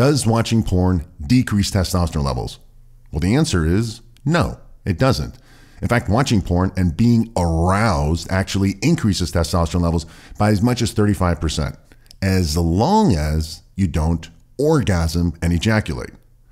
Does watching porn decrease testosterone levels? Well, the answer is no, it doesn't. In fact, watching porn and being aroused actually increases testosterone levels by as much as 35%, as long as you don't orgasm and ejaculate.